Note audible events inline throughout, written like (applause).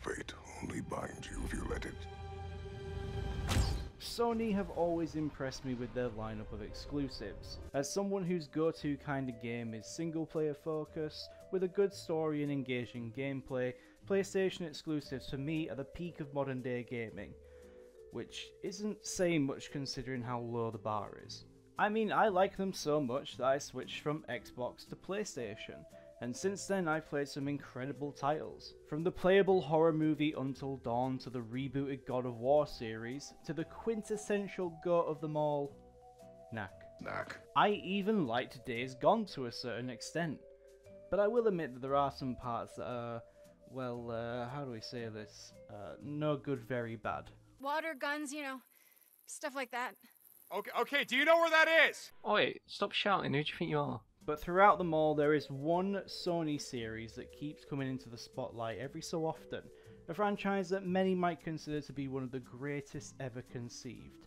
Fate only binds you if you let it. Sony have always impressed me with their lineup of exclusives. As someone whose go-to kind of game is single player focus, with a good story and engaging gameplay, PlayStation exclusives for me are the peak of modern day gaming. Which isn't saying much considering how low the bar is. I mean, I like them so much that I switched from Xbox to PlayStation, and since then I've played some incredible titles. From the playable horror movie Until Dawn to the rebooted God of War series to the quintessential goat of them all, Knack. Knack. I even liked Days Gone to a certain extent. But I will admit that there are some parts that are, well, uh, how do we say this? Uh, no good, very bad. Water, guns, you know, stuff like that. Okay, okay, do you know where that is? Oi, stop shouting, who do you think you are? But throughout them all, there is one Sony series that keeps coming into the spotlight every so often. A franchise that many might consider to be one of the greatest ever conceived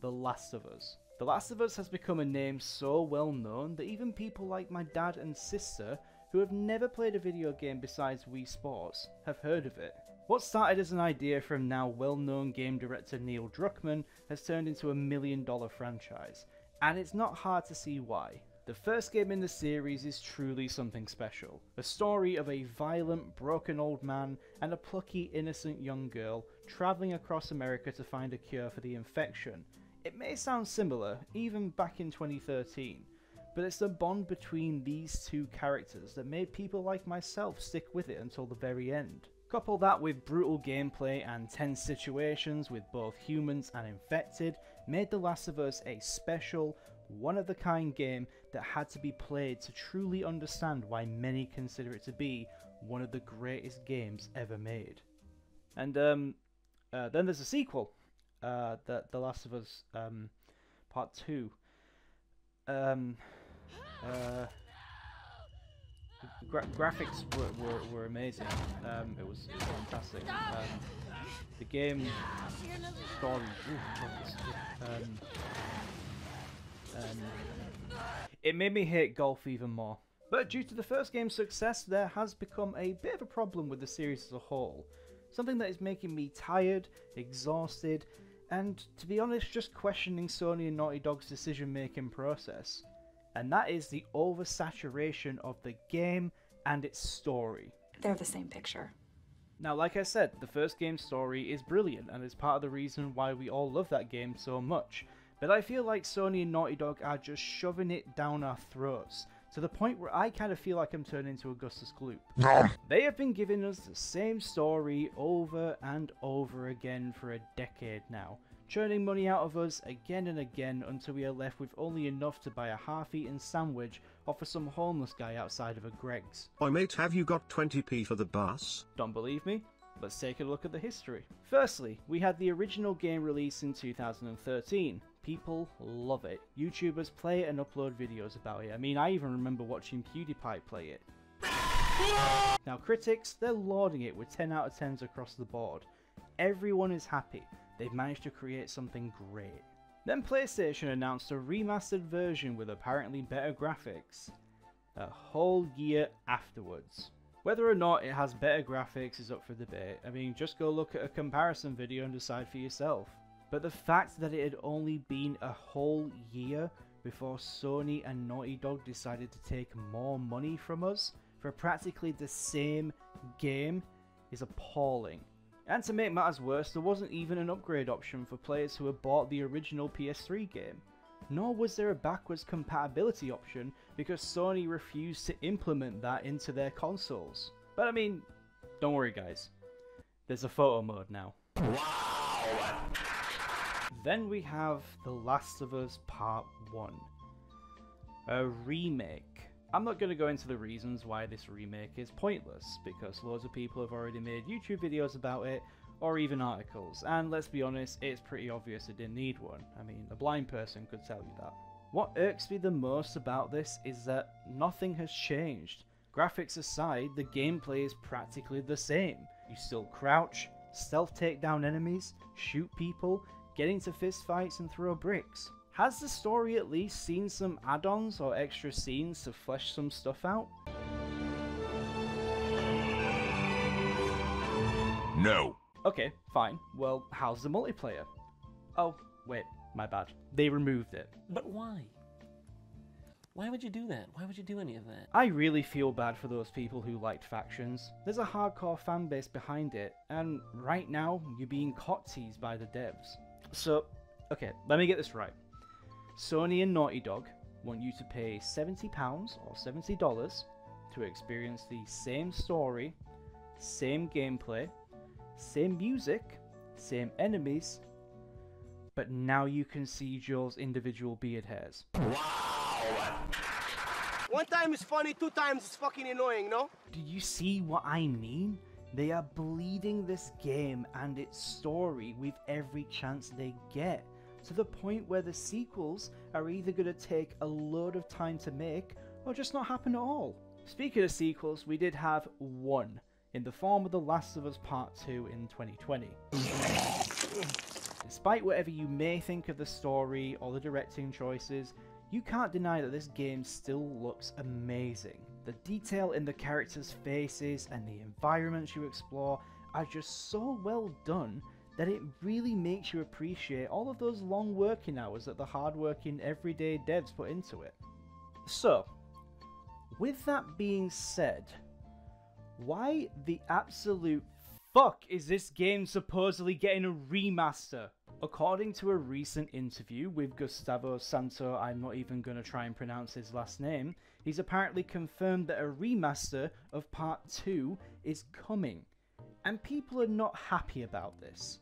The Last of Us. The Last of Us has become a name so well known that even people like my dad and sister, who have never played a video game besides Wii Sports, have heard of it. What started as an idea from now well known game director Neil Druckmann has turned into a million dollar franchise, and it's not hard to see why. The first game in the series is truly something special. A story of a violent, broken old man and a plucky, innocent young girl travelling across America to find a cure for the infection. It may sound similar, even back in 2013, but it's the bond between these two characters that made people like myself stick with it until the very end. Couple that with brutal gameplay and tense situations with both humans and infected, made The Last of Us a special, one of a kind game that had to be played to truly understand why many consider it to be one of the greatest games ever made. And um, uh, then there's a sequel, uh, the The Last of Us um, Part Two. Um, uh, gra- graphics were, were, were amazing. Um, it was, it was fantastic. Um, the game story. Ooh, um, um, it made me hate golf even more. But due to the first game's success, there has become a bit of a problem with the series as a whole. Something that is making me tired, exhausted, and to be honest, just questioning Sony and Naughty Dog's decision making process. And that is the oversaturation of the game and its story. They're the same picture. Now, like I said, the first game's story is brilliant and is part of the reason why we all love that game so much. But I feel like Sony and Naughty Dog are just shoving it down our throats, to the point where I kind of feel like I'm turning into Augustus Gloop. They have been giving us the same story over and over again for a decade now, churning money out of us again and again until we are left with only enough to buy a half-eaten sandwich off of some homeless guy outside of a Greggs. Oi mate, have you got 20p for the bus? Don't believe me? Let's take a look at the history. Firstly, we had the original game release in 2013. People love it. YouTubers play it and upload videos about it. I mean, I even remember watching PewDiePie play it. (laughs) Now critics, they're lauding it with 10 out of 10s across the board. Everyone is happy. They've managed to create something great. Then PlayStation announced a remastered version with apparently better graphics. A whole year afterwards. Whether or not it has better graphics is up for debate. I mean, just go look at a comparison video and decide for yourself. But the fact that it had only been a whole year before Sony and Naughty Dog decided to take more money from us for practically the same game is appalling. And to make matters worse, there wasn't even an upgrade option for players who had bought the original PS3 game. Nor was there a backwards compatibility option because Sony refused to implement that into their consoles. But I mean, don't worry guys, there's a photo mode now. Then we have The Last of Us Part 1. A remake. I'm not going to go into the reasons why this remake is pointless, because loads of people have already made YouTube videos about it, or even articles, and let's be honest, it's pretty obvious it didn't need one. I mean, a blind person could tell you that. What irks me the most about this is that nothing has changed. Graphics aside, the gameplay is practically the same. You still crouch, stealth take down enemies, shoot people, get into fistfights and throw bricks. Has the story at least seen some add-ons or extra scenes to flesh some stuff out? No. Okay, fine. Well, how's the multiplayer? Oh, wait, my bad. They removed it. But why? Why would you do that? Why would you do any of that? I really feel bad for those people who liked factions. There's a hardcore fan base behind it, and right now you're being caught teased by the devs. So, okay, let me get this right. Sony and Naughty Dog want you to pay £70 or $70 to experience the same story, same gameplay, same music, same enemies, but now you can see Joel's individual beard hairs. Wow! One time is funny, two times is fucking annoying, no? Do you see what I mean? They are bleeding this game and its story with every chance they get, to the point where the sequels are either going to take a load of time to make or just not happen at all. Speaking of sequels, we did have one in the form of The Last of Us Part 2 in 2020. Despite whatever you may think of the story or the directing choices, you can't deny that this game still looks amazing. The detail in the characters' faces and the environments you explore are just so well done that it really makes you appreciate all of those long working hours that the hardworking everyday devs put into it. So, with that being said, why the absolute fuck is this game supposedly getting a remaster? According to a recent interview with Gustavo Santo, I'm not even going to try and pronounce his last name, he's apparently confirmed that a remaster of Part 2 is coming. And people are not happy about this.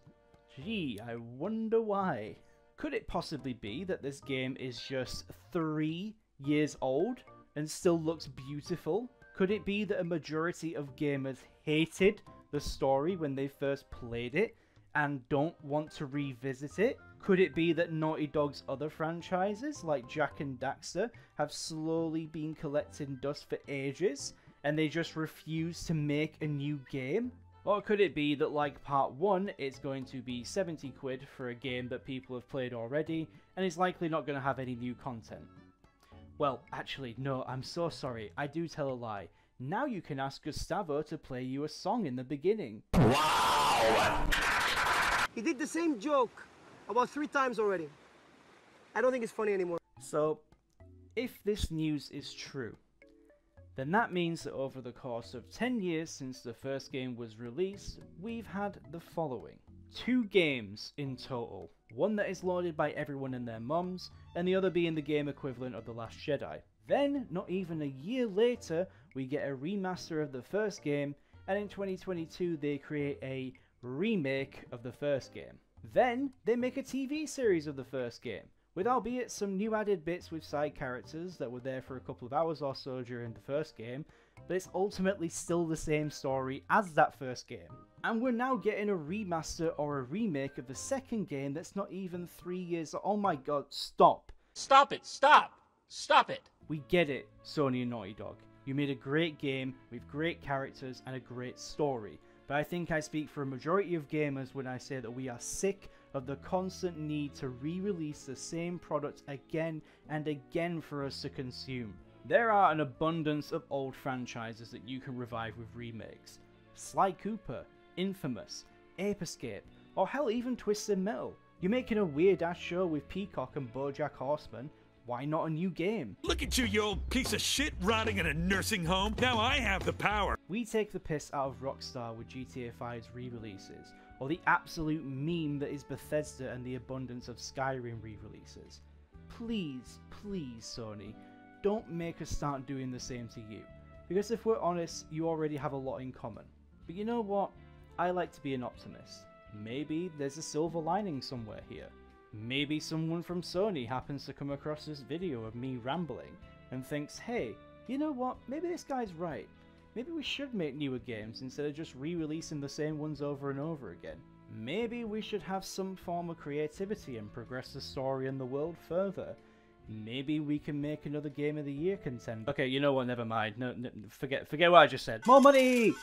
Gee, I wonder why. Could it possibly be that this game is just three years old and still looks beautiful? Could it be that a majority of gamers hated the story when they first played it and don't want to revisit it? Could it be that Naughty Dog's other franchises, like Jak and Daxter, have slowly been collecting dust for ages and they just refuse to make a new game? Or could it be that, like part 1, it's going to be 70 quid for a game that people have played already and is likely not going to have any new content? Well, actually, no, I'm so sorry, I do tell a lie. Now you can ask Gustavo to play you a song in the beginning. Wow! He did the same joke about three times already. I don't think it's funny anymore. So, if this news is true, then that means that over the course of 10 years since the first game was released, we've had the following. Two games in total. One that is lauded by everyone and their mums, and the other being the game equivalent of The Last Jedi. Then, not even a year later, we get a remaster of the first game, and in 2022 they create a remake of the first game. Then, they make a TV series of the first game, with albeit some new added bits with side characters that were there for a couple of hours or so during the first game, but it's ultimately still the same story as that first game. And we're now getting a remaster or a remake of the second game that's not even three years. Oh my god, stop! Stop it! Stop! Stop it! We get it, Sony and Naughty Dog. You made a great game with great characters and a great story. But I think I speak for a majority of gamers when I say that we are sick of the constant need to re-release the same product again and again for us to consume. There are an abundance of old franchises that you can revive with remakes. Sly Cooper, Infamous, Ape Escape, or hell even Twisted Metal. You're making a weird ass show with Peacock and Bojack Horseman, why not a new game? Look at you, you old piece of shit, rotting in a nursing home. Now I have the power. We take the piss out of Rockstar with GTA 5's re-releases, or the absolute meme that is Bethesda and the abundance of Skyrim re-releases. Please, please, Sony, don't make us start doing the same to you. Because if we're honest, you already have a lot in common. But you know what? I like to be an optimist. Maybe there's a silver lining somewhere here. Maybe someone from Sony happens to come across this video of me rambling and thinks, hey, you know what, maybe this guy's right. Maybe we should make newer games instead of just re-releasing the same ones over and over again. Maybe we should have some form of creativity and progress the story and the world further. Maybe we can make another Game of the Year contender. Okay, you know what, never mind. No, no forget, forget what I just said. More money!